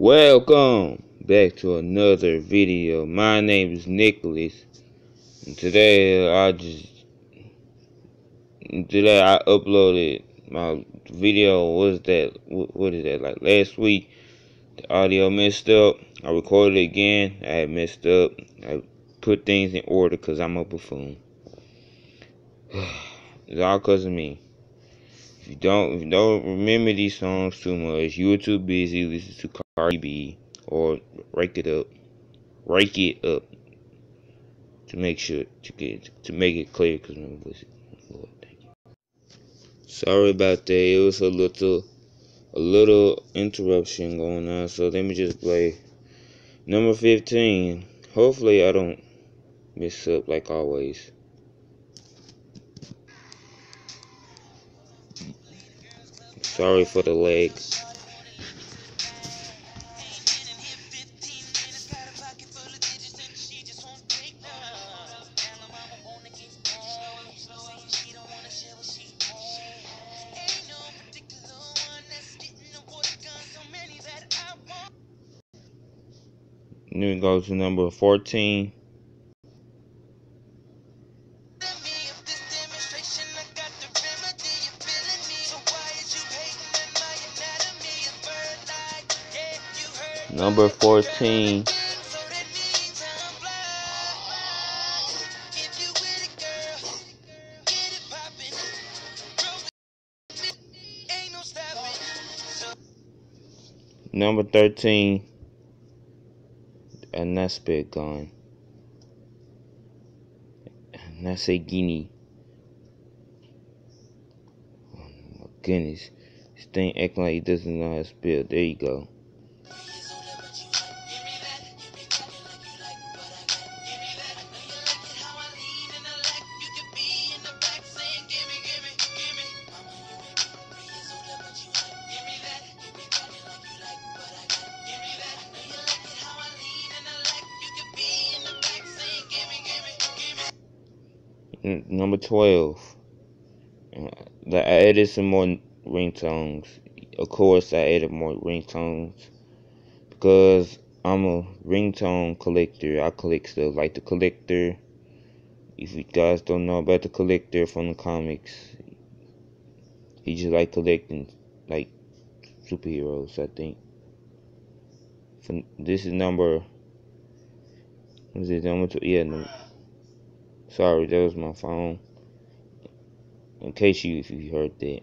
Welcome back to another video. My name is Nicholas, and today I just today I uploaded my video. Was that what is that like last week? The audio messed up. I recorded it again. I had messed up. I put things in order because I'm a buffoon. it's all because of me. If you don't, if you don't remember these songs too much, you were too busy listening to Cardi B or rake it up, rake it up to make sure to get to make it clear. Because Lord, thank you. Sorry about that. It was a little a little interruption going on. So let me just play number fifteen. Hopefully I don't mess up like always. Sorry for the leg. Then we go to number 14. Number 14. Number 13. And that's big gone. And that's a guinea. Oh my goodness. This thing acting like he doesn't know how to spell. There you go. Number 12. Uh, I added some more ringtones. Of course, I added more ringtones because I'm a ringtone collector. I collect stuff like the collector. If you guys don't know about the collector from the comics, he just like collecting like superheroes. I think. this is number. What is number two? Yeah. Sorry, that was my phone. In case you if you heard that.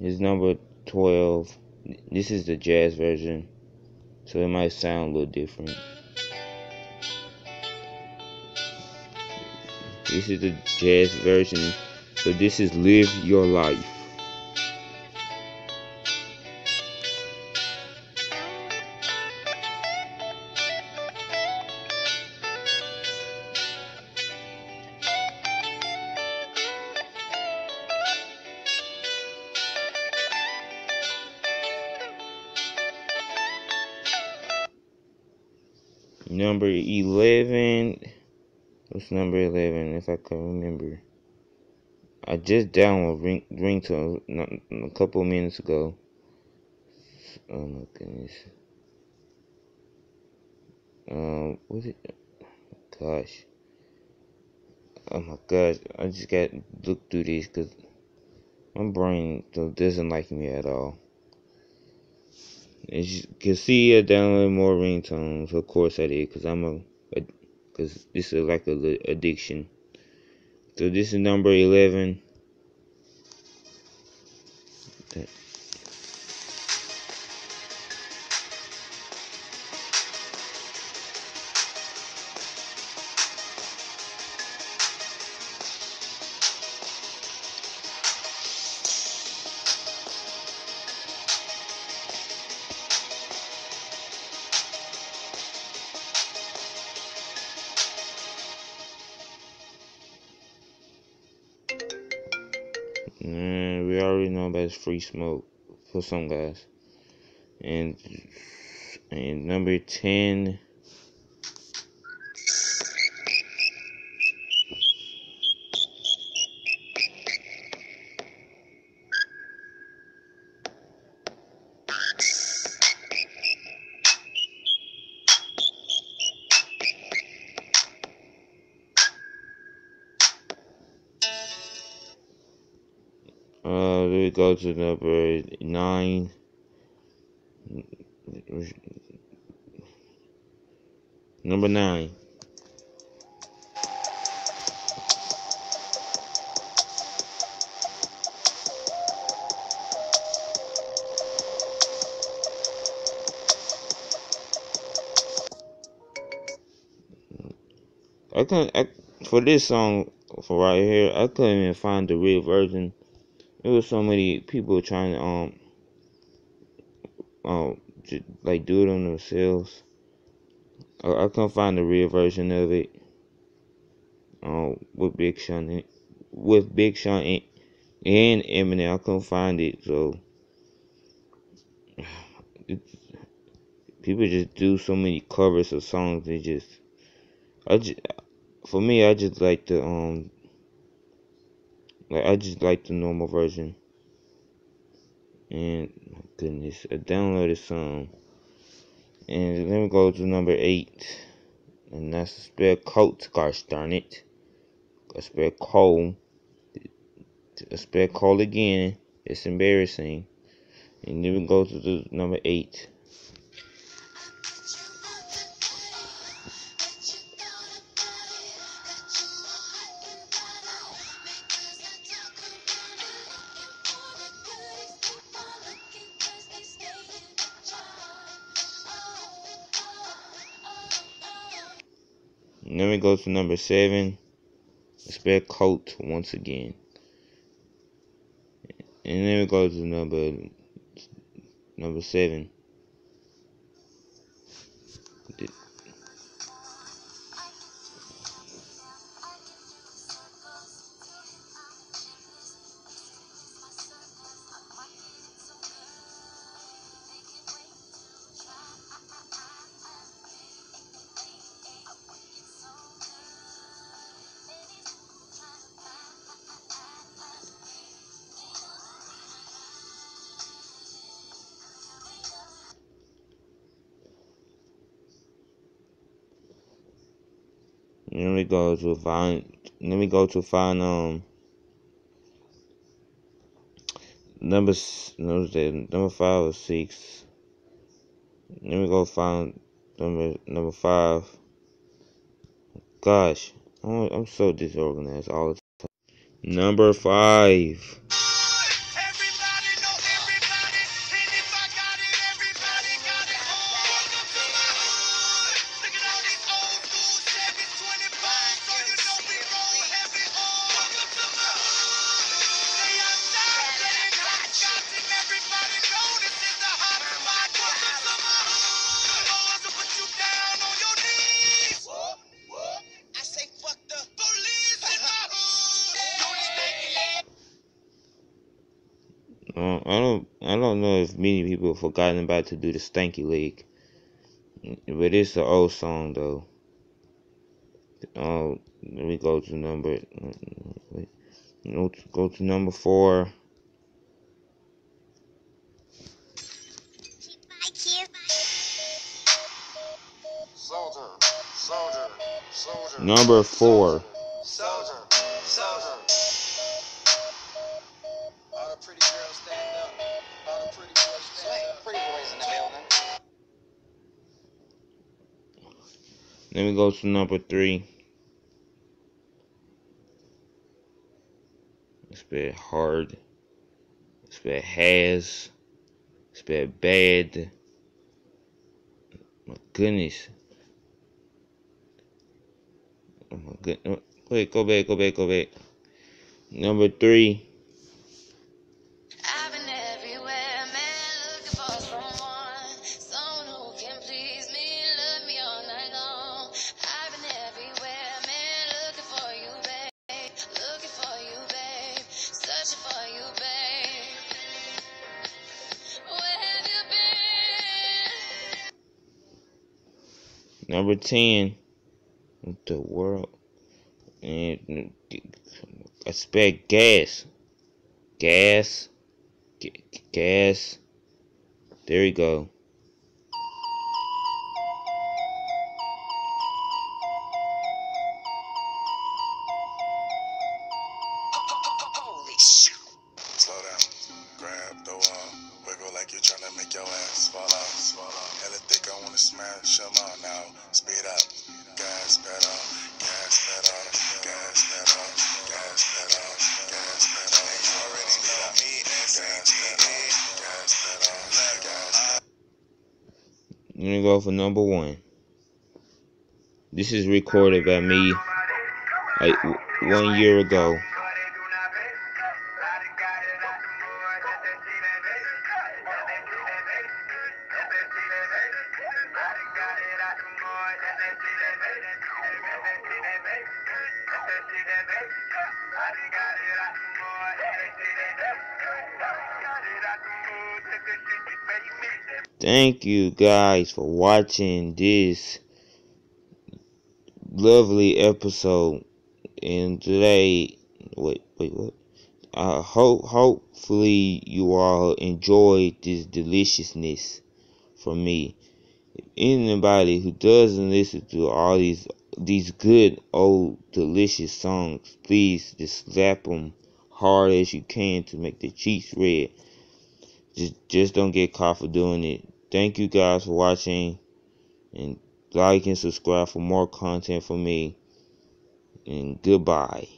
This number 12. This is the jazz version. So it might sound a little different. This is the jazz version. So this is Live Your Life. Number 11. What's number 11, if I can remember? I just downloaded ring, ringtone a couple minutes ago. Oh my goodness. Um, what it? Gosh. Oh my gosh. I just got to look through this because my brain doesn't like me at all. As you can see, I downloaded more ringtones. Of course I did, cause I'm a, cause this is like a addiction. So this is number eleven. And already know about free smoke for some guys. And and number ten we go to number nine. Number nine. I couldn't I, for this song for right here. I couldn't even find the real version. There was so many people trying to um um like do it on themselves. I, I couldn't find the real version of it. Um, with Big Sean with Big Sean and, and Eminem, I couldn't find it. So people just do so many covers of songs. They just I just for me, I just like to um, like I just like the normal version. And my goodness, I downloaded some, and then we go to number eight, and that's a spare coat. Gosh darn it, I spell coal. I spell coal again. It's embarrassing. And then we go to the number eight. And then we go to number seven. Spare coat once again. And then we go to number number seven. Let me go to find. Let me go to find um number number number five or six. Let me go find number number five. Gosh, I'm, I'm so disorganized all the time. Number five. Uh, I don't I don't know if many people have forgotten about to do the stanky leg. But it's an old song though. Oh, let me go to number go to number four. Number four. Then we go to number three. Spell hard. Spell has. Spell bad. My goodness. Oh my goodness. Wait, go back, go back, go back. Number three. Number 10. What the world? And expect gas. Gas. Gas. There we go. Holy shit. Slow go like you're trying to make your ass fall. Fall. Hella thick, I wanna smash them now. Speed up, gas pedal, gas pedal, gas pedal, gas pedal, gas pedal. You already know me, S-A-G-E. Gas pedal, gas pedal. I'm gonna go for number one. This is recorded by me like one year ago. Thank you guys for watching this lovely episode. And today, wait, wait, what? I hope, hopefully, you all enjoyed this deliciousness from me. Anybody who doesn't listen to all these these good old delicious songs, please just slap them hard as you can to make the cheeks red. Just just don't get caught for doing it. Thank you guys for watching and like and subscribe for more content from me. And goodbye.